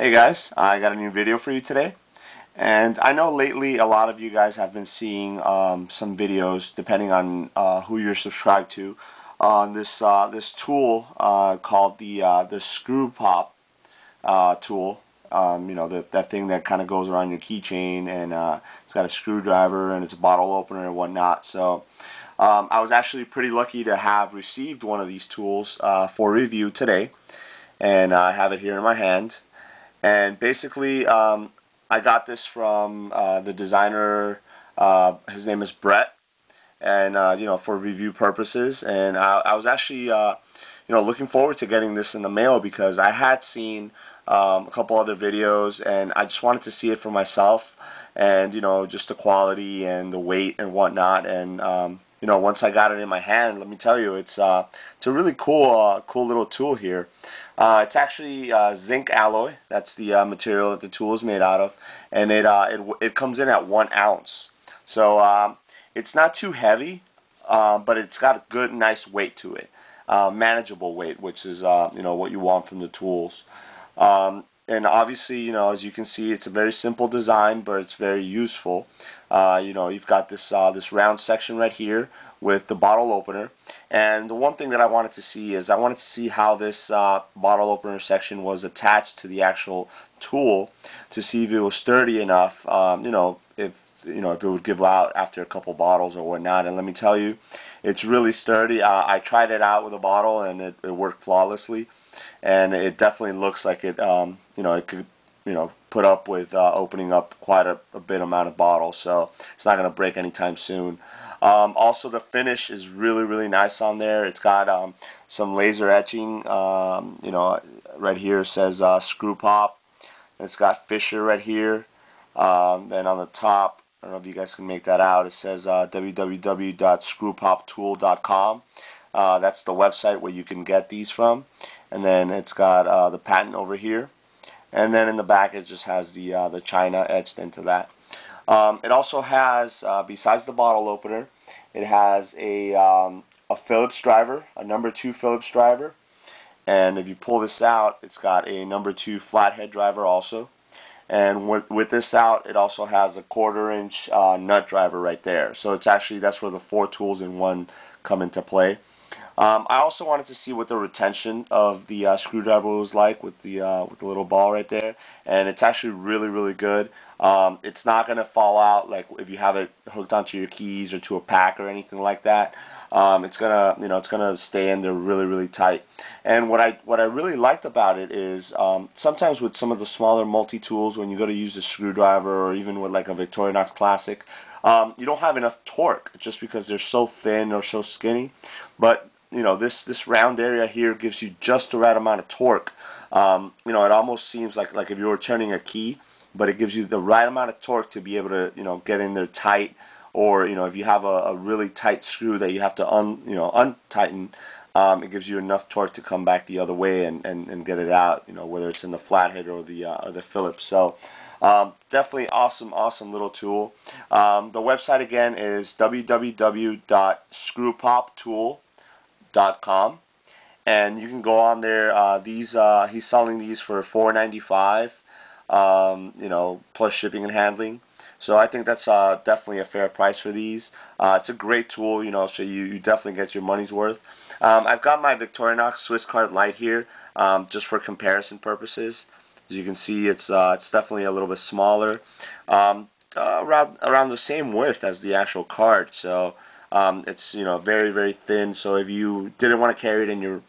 Hey guys, I got a new video for you today. And I know lately a lot of you guys have been seeing um, some videos, depending on uh, who you're subscribed to, on this uh, this tool uh, called the uh, the screw pop uh, tool. Um, you know, the, that thing that kind of goes around your keychain and it's got a screwdriver and it's a bottle opener and whatnot. So um, I was actually pretty lucky to have received one of these tools for review today. And I have it here in my hand. And basically, um, I got this from uh, the designer. Uh, his name is Brett, and uh, you know for review purposes. And I, I was actually uh, you know looking forward to getting this in the mail because I had seen um, a couple other videos, and I just wanted to see it for myself, and you know just the quality and the weight and whatnot, and um, you know, once I got it in my hand, let me tell you, it's uh, it's a really cool, uh, cool little tool here. Uh, it's actually uh, zinc alloy. That's the uh, material that the tool is made out of, and it uh, it it comes in at one ounce. So um, it's not too heavy, but it's got a good, nice weight to it, manageable weight, which is you know what you want from the tools. Um, and obviously, you know, as you can see, it's a very simple design, but it's very useful. Uh, you know, you've got this uh, this round section right here with the bottle opener. And the one thing that I wanted to see is I wanted to see how this uh, bottle opener section was attached to the actual tool to see if it was sturdy enough. Um, you know, if you know if it would give out after a couple bottles or whatnot. And let me tell you, it's really sturdy. Uh, I tried it out with a bottle and it, it worked flawlessly and it definitely looks like it um, you know it could you know put up with uh, opening up quite a, a, bit amount of bottles. So it's not going to break anytime soon. Um, also the finish is really really nice on there. It's got um, some laser etching um, you know right here says uh, screw pop. It's got Fisher right here. Um, then on the top I don't know if you guys can make that out. It says uh, www.screwpoptool.com uh, that's the website where you can get these from. And then it's got uh, the patent over here. And then in the back it just has the uh, the China etched into that. Um, it also has uh, besides the bottle opener it has a um, a Phillips driver a number two Phillips driver. And if you pull this out it's got a number two flathead driver also. And with, with this out it also has a quarter inch uh, nut driver right there. So it's actually that's where the four tools in one come into play um, I also wanted to see what the retention of the uh, screwdriver was like with the uh, with the little ball right there, and it's actually really really good. Um, it's not going to fall out like if you have it hooked onto your keys or to a pack or anything like that. Um, it's gonna you know it's gonna stay in there really really tight. And what I what I really liked about it is um, sometimes with some of the smaller multi tools when you go to use a screwdriver or even with like a Victorinox Classic, um, you don't have enough torque just because they're so thin or so skinny. But you know this this round area here gives you just the right amount of torque um, you know it almost seems like like if you were turning a key but it gives you the right amount of torque to be able to you know get in there tight. Or you know if you have a, a really tight screw that you have to un you know untighten um, it gives you enough torque to come back the other way and, and, and get it out you know whether it's in the flathead or the uh, or the Phillips. So um, definitely awesome awesome little tool. Um, the website again is www.screwpoptool.com and you can go on there. Uh, these uh, he's selling these for four ninety five, um, you know, plus shipping and handling. So I think that's uh, definitely a fair price for these. Uh, it's a great tool, you know, so you, you definitely get your money's worth. Um, I've got my Victorinox Swiss Card Light here, um, just for comparison purposes. As you can see, it's uh, it's definitely a little bit smaller, um, uh, around around the same width as the actual card. So um, it's you know very very thin. So if you didn't want to carry it in your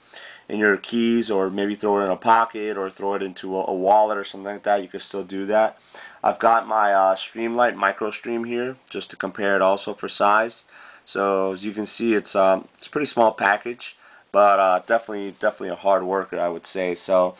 in your keys or maybe throw it in a pocket or throw it into a, a wallet or something like that, you can still do that. I've got my uh, Streamlight Micro Stream here just to compare it also for size. So as you can see, it's um, it's a pretty small package, but uh, definitely definitely a hard worker, I would say. So.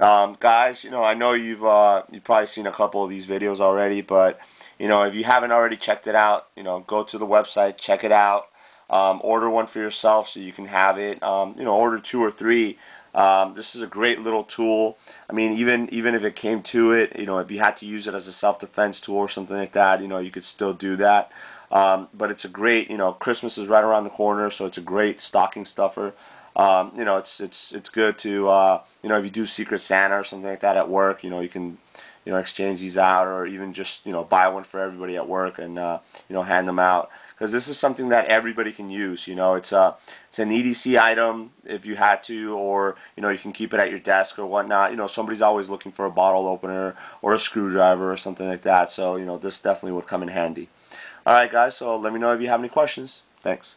Um, guys, you know, I know you've uh, you've probably seen a couple of these videos already, but you know, if you haven't already checked it out, you know, go to the website, check it out, um, order one for yourself so you can have it. Um, you know, order two or three. Um, this is a great little tool. I mean, even even if it came to it, you know, if you had to use it as a self-defense tool or something like that, you know, you could still do that. Um, but it's a great, you know, Christmas is right around the corner, so it's a great stocking stuffer. um, you know, it's it's it's good to uh, you know if you do Secret Santa or something like that at work, you know, you can you know exchange these out or even just you know buy one for everybody at work and uh, you know hand them out because this is something that everybody can use. You know, it's a it's an EDC item if you had to, or you know you can keep it at your desk or whatnot. You know, somebody's always looking for a bottle opener or a screwdriver or something like that. So you know, this definitely would come in handy. All right, guys. So let me know if you have any questions. Thanks.